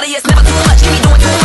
Party is never too much, keep me doing too much